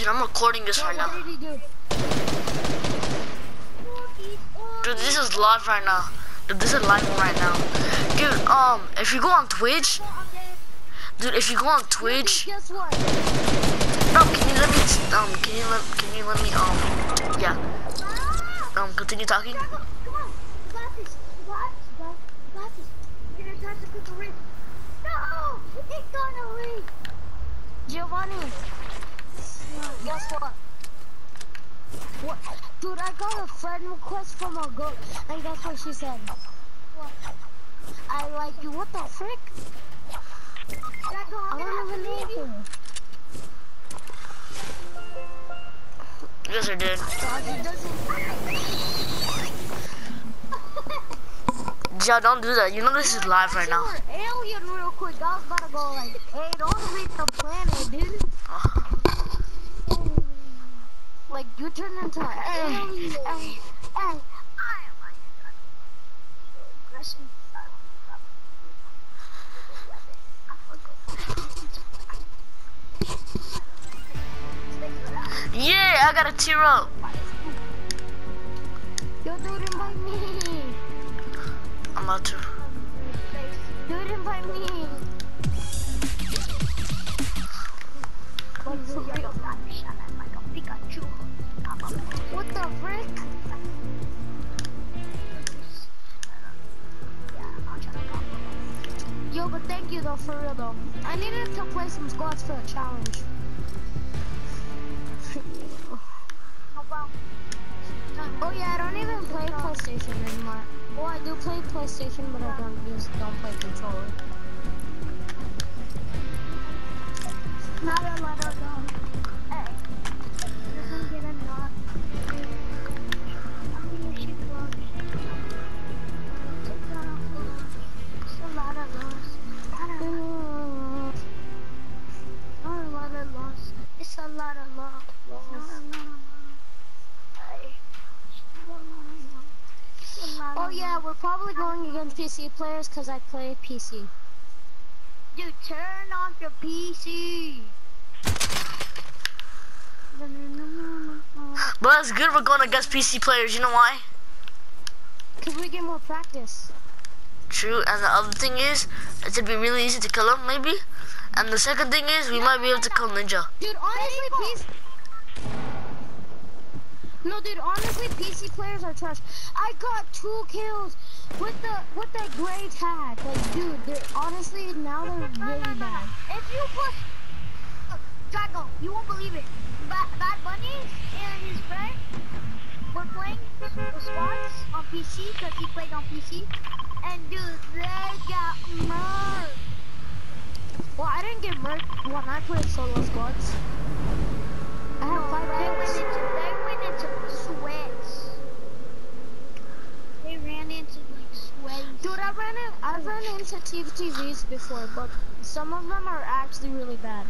Dude, I'm recording this right now. Dude, this is live right now. Dude, this is live right now. Dude, um, if you go on Twitch, dude, if you go on Twitch, no, can you let me, um, can you let, can you let me, um, yeah, um, continue talking? Giovanni. Guess what? What? Dude, I got a friend request from a girl, and guess what she said? What? I like you. What the frick? I don't even know you. Yes, I did. Doggy doesn't. Yeah, don't do that. You know this is live right now. We're alien real quick. I was about to go like, hey, don't leave the planet, dude. Ah. Like you turn into an alien. Hey, hey, I like. Aggression. Yeah, I got a tear up. Yo, dude, invite me. I'm about to. Dude, invite me. What the frick? Yo, but thank you though, for real though. Um, I needed to play some squads for a challenge. Oh yeah, I don't even play PlayStation anymore. Well, I do play PlayStation, but I don't use, don't play controller. Not a lot of them. Oh yeah, we're probably going against PC players because I play PC. Dude, turn off your PC. But it's good we're going against PC players. You know why? Cause we get more practice. True. And the other thing is, it'd be really easy to kill him, maybe. And the second thing is, we might be able to kill Ninja. Dude, honestly, PC. No, dude, honestly, PC players are trash. I got two kills with the with the gray tag. Like, dude, they're honestly now they're really bad. If you put Look, Drago, you won't believe it. Bad, Bad Bunny and his friend were playing the squads on PC because he played on PC. And dude, they got murked. Well, I didn't get murked when I played solo squads. I have No, five they went kills. into they went into sweats. They ran into like sweaty. Dude, I ran in, I've run TVs before, but some of them are actually really bad.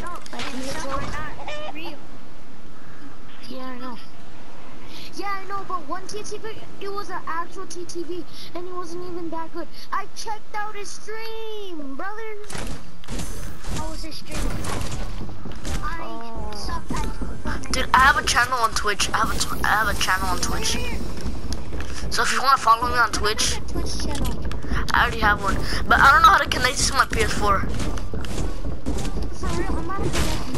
no, like and some neutral. are not real. Yeah, I know. Yeah, I know, but one TTV, it was an actual TTV, and it wasn't even that good. I checked out his stream, brother. How was his stream? I Oh. suck at Dude, I have a channel on Twitch. I have a, tw I have a channel on Twitch. So if you want to follow me on Twitch, Twitch channel. I already have one. But I don't know how to connect this to my PS4. For real, I'm about to get mine.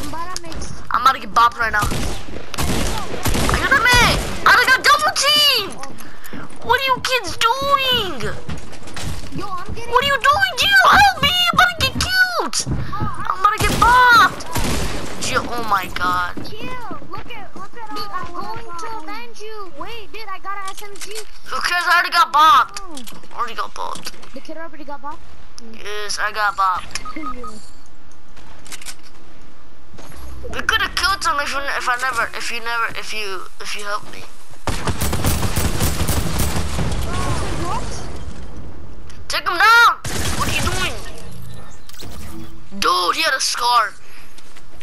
I'm about to make. I'm about to bopped right now. Ayúdame! I got double teamed! What are you kids doing? Yo, I'm getting. What are you doing, Gio? Help me! I'm about to get killed! Oh, I'm about to get bopped! Gio, oh my god. Chill. Look at look at Dude, all I'm going to avenge you. Wait, dude, I got an SMG. Who cares? I already got bopped. Oh, Already got bopped. the kid already got bought. Yes, I got bopped. We could have killed him if, you, if I never, if you never, if you, if you helped me. What? Take him down! What are you doing? Dude, he had a scar.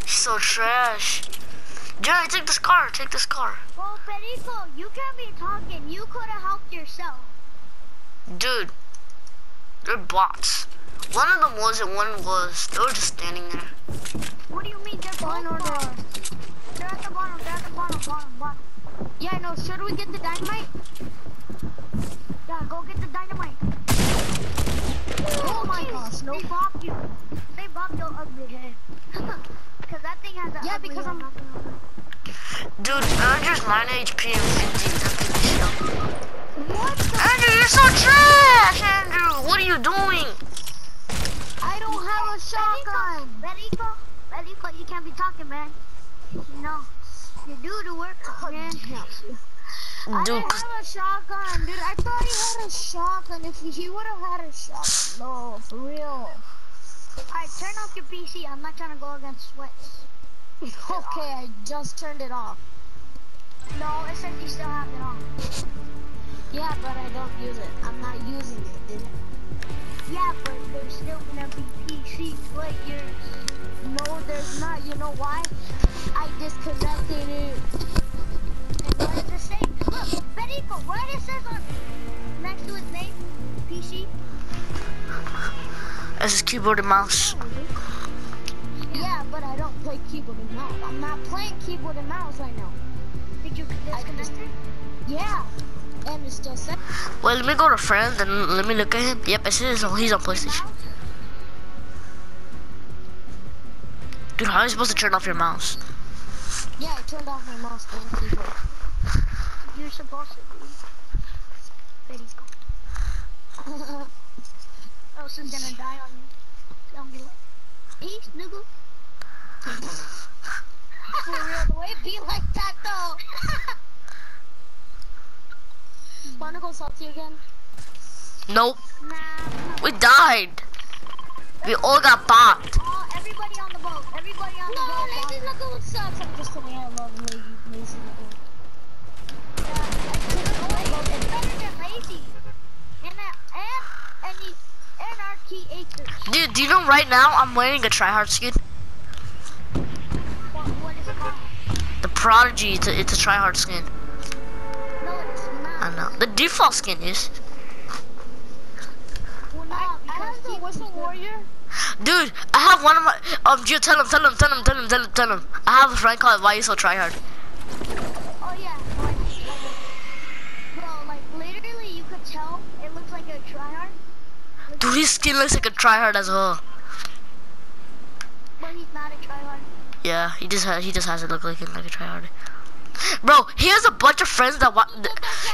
He's so trash. Jerry, take this car. take this car. Well, Federico, you can't be talking. You could have helped yourself. Dude, they're bots. One of them wasn't, one was. They were just standing there. What do you mean? They're both One or bottom. the... They're at the bottom. They're at the bottom. Bottom. Bottom. Yeah, no, should we get the dynamite? Yeah, go get the dynamite. Oh my gosh, no. They bopped you. They bopped your ugly head. Cause that thing has a Yeah, ugly because head, I'm- not gonna lie. Dude, Andrew's 9 HP and 50 FP shield. What the? Andrew, you're so trash, Andrew. What are you doing? I don't have a shotgun. Perico, Perico, you can't be talking, man. You know, you do the work, oh, man. I Dude, don't have a shotgun, dude. I thought he had a shotgun. If he, he would have had a shotgun, no, for real. Alright, turn off your PC. I'm not trying to go against sweats. Okay, I just turned it off. No, it says you still have it on. Yeah, but I don't use it. I'm not using it, dude. Yeah, but there's still gonna be PC yours. No, there's not. You know why? I disconnected it. And what does it say? Look, Perico, what it says on next to his name? PC? this is keyboard and mouse. Yeah, but I don't play keyboard and mouse. I'm not playing keyboard and mouse right now. Did you can disconnect it? Yeah, and it's still set. Well, let me go to friends and let me look at him. Yep, it says he's on PlayStation. Dude, how are you supposed to turn off your mouse? Yeah, I turned off my mouse and keyboard. You're supposed to be. Perico. Else is gonna die on you. So I'm gonna be like, peace, nigga. For real, the way it be like that though. Wanna go salty again? Nope, Nah, we died. We all got bopped. Everybody on the boat. Everybody on No, the boat. Lazy Lagoon sucks. I'm just kidding. I love Lazy, Lagoon. It's better than lazy. And uh, and and acres. Dude, do you know right now I'm wearing a tryhard skin? What, what is it called? The Prodigy, it's a, it's a tryhard skin. No, it is not. I know. The default skin is. Well, no, I, I have the Keith Whistle is good. Warrior. Dude, I have one of my um Gio, tell him, tell him, tell him, tell him, tell him, tell him. I have a friend called Why You So Tryhard. Oh yeah. Like, bro, like literally, you could tell it looks like a tryhard, Dude, his skin looks like a tryhard as well. but he's not a tryhard. Yeah, he just has he just has to look like him like a tryhard. Bro, he has a bunch of friends that wa-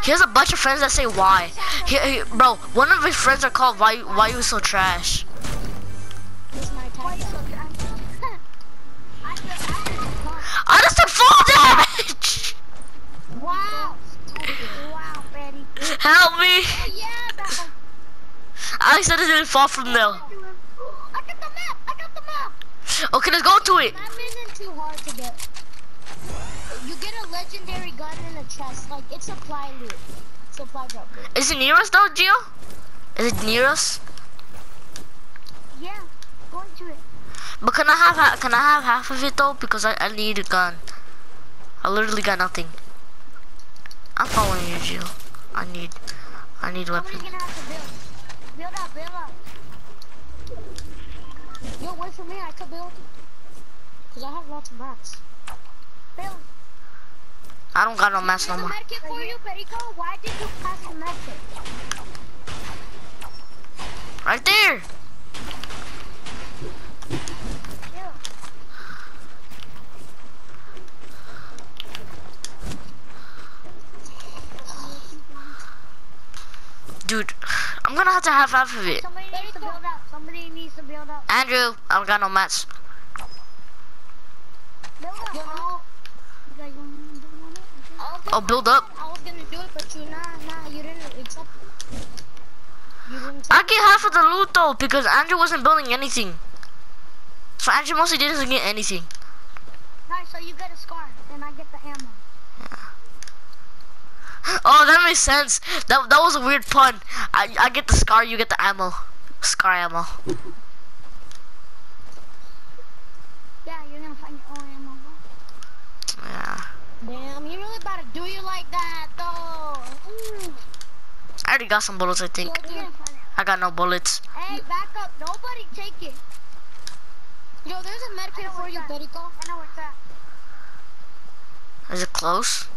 he has a bunch of friends that say why. He, he, bro, one of his friends are called why why you so trash. This is my Why you time. so trash? I feel I feel I just took full damage. Wow. Wow. Help me! Yeah, that one. I said it didn't fall from there. I got the map. I got the map. Okay, let's go to it. Too hard to get. You get a legendary gun in a chest. Like, it's a supply loot. Supply drop loot. Is it near us though, Gio? Is it near us? Yeah, going to it. But can I have can I have half of it though? Because I, I need a gun. I literally got nothing. I'm following you, Gio. I need I need weapons. gonna have build. Build up, build up. Yo, wait for me. I could build. Because I have lots of mats. Build. I don't got no mask no There's a more. medkit for you, Perico. Why did you pass the medkit? Right there. Yeah. Dude, I'm gonna have to have half of it. Somebody needs to build up. Somebody needs to build up. Andrew, I don't got no mats. Build up. You huh? know, You guys want to do one? I was Oh, gonna- build up. I was gonna do it, but you, nah, nah, you didn't accept it. You didn't I get half of the loot though because Andrew wasn't building anything. So Andrew mostly didn't get anything. Alright, so you get a scar, and I get the ammo. Oh, that makes sense. That that was a weird pun. I I get the scar, you get the ammo. Scar ammo. Yeah, you're gonna find your own ammo. bro. Yeah. Damn, you really about to do you like that, though. Mm. I already got some bullets, I think. You're gonna find it. I got no bullets. Hey, back up. Nobody take it. Yo, there's a medkit for you, Perico. I know where it's at. Is it close?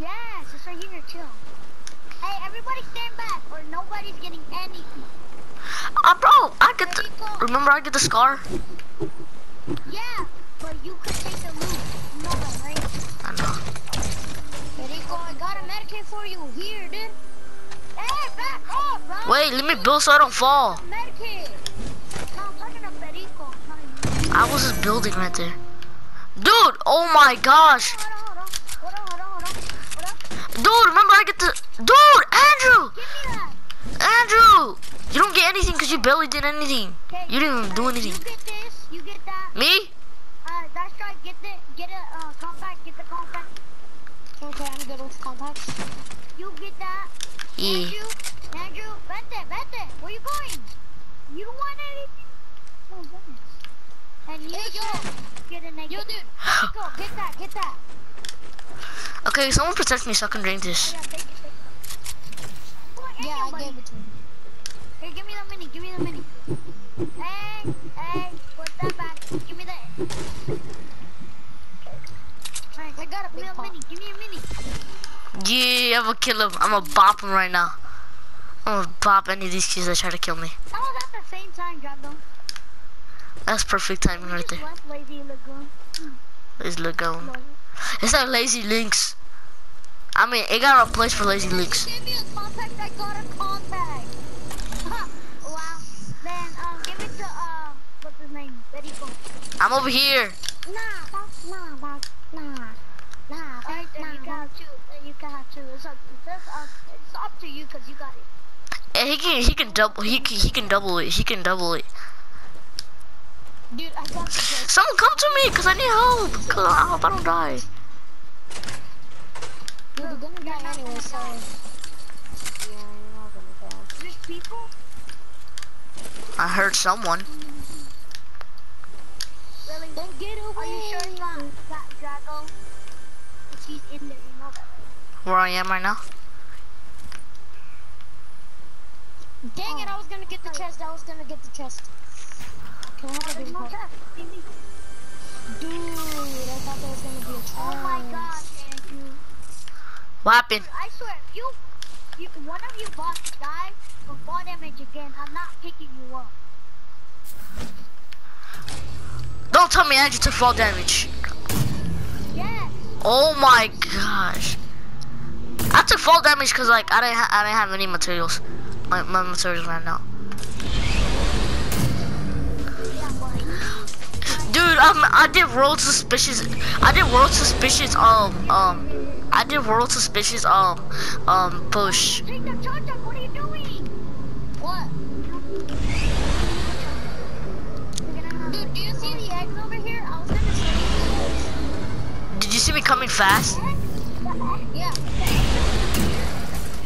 Yes, it's right here too. Hey, everybody stand back or nobody's getting anything. Ah, bro, I get the. Remember, I get the scar. Yeah, but you could take the loot. You know that, right? I know. Perico, I got a medkit for you. Here, dude. Hey, back off, bro. Wait, let me build so I don't fall. Medkit. I'm talking to Perico. not you. I was just building right there. Dude, oh my gosh. Dude, remember I get the. Dude, Andrew! Give me that. Andrew! You don't get anything because you barely did anything. You didn't even do anything. get this. You get that. Me? That's. Get the, get a uh, compact. Get the compact. Okay, I'm good with contacts. You get that. Yeah. Andrew, Andrew, vente, vente. Where you going? You don't want anything? Oh, goodness. And you Hey, yo. get a naked. Yo, dude. Go, get that, get that. Okay, someone protect me so I can drink this. Yeah, take it, take it. Come on, Yeah, I anybody. gave it to him. Here, give me the mini, give me the mini. Hey, hey, put that back. Give me that. Alright, I got a give me big a pot. mini, give me a mini. Yeah, I'm gonna kill him. I'm gonna bop him right now. I'm gonna bop any of these kids that try to kill me. That was at the same time. That's perfect timing right there. Lazy Lagoon. Lazy Lagoon. It's like Lazy Links. I mean, it got a place for Lazy Links. Give me a contact, I got a contact. wow. Then, um, give it to, um, what's his name? Perico. I'm over here. Nah, that's, nah, that's, nah. Nah, Alright, then you can have two. Then you can have two. It's up, it's up, it's up to you because you got it. And he can he can double he can he can double it. He can double it. Dude, I got the. Someone come to me cause I need help. Cause I hope I don't die. Dude, you're gonna die anyway, so. Yeah, you're not gonna die. There's people? I heard someone. Really? Then get away. Are you sure it's not that Drago? If he's in there, you know that. Where I am right now. Dang it, I was gonna get the chest. I was gonna get the chest. Can I have a big no pot? chest. See me? Dude, I thought there was gonna be a chest. Oh my god, Andrew. What happened? I swear, if you, you, one of you bots die for fall damage again, I'm not picking you up. Don't tell me Andrew took fall damage. Yes. Oh my gosh. I took fall damage cause like I didn't I didn't have any materials. My my materials ran out. Dude, um, I did world suspicious. I did world suspicious. Um, um, I did world suspicious. Um, um, push. Dude, you Did you see me coming fast? The eggs. Yeah.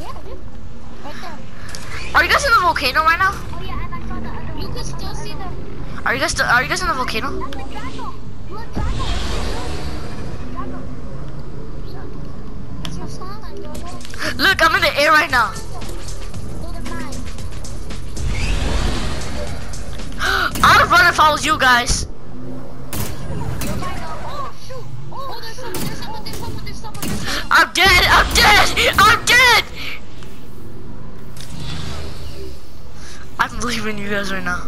Yeah, dude. Right there. Are you guys in the volcano right now? Oh yeah, and I saw the other You can still see them. Are you guys? Still, are you guys in the volcano? Look, Drago. Drago. It's your sign, bro. Look, I'm in the air right now. Do the nine. I'd run if I was you guys. Oh, shoot. Oh, there's someone, there's someone, there's someone, there's someone, there's someone. I'm dead. I'm dead. I'm dead. I'm leaving you guys right now.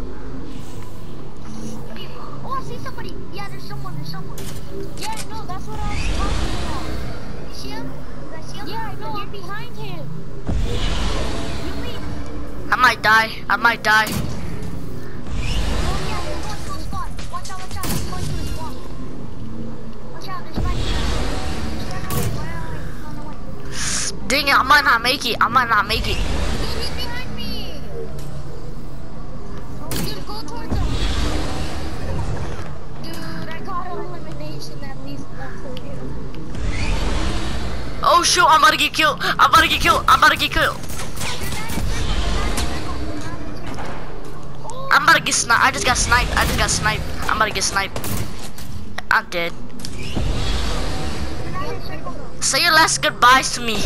Oh, I see somebody. Yeah, there's someone. There's someone. Yeah, no, that's what I was talking about. You see him? I see him? Yeah, I know, I'm behind him. Mean? I might die. I might die. Oh yeah, he's going to. Watch out, watch out. He's going to a spot. Watch out, there's spikes. Just run away, run away, run away. Dang it, I might not make it. I might not make it. Oh shoot, I'm about to get killed. I'm about to get killed. I'm about to get killed. I'm about to get sniped. I just got sniped. I just got sniped. I'm about to get sniped. I'm dead. Say your last goodbyes to me.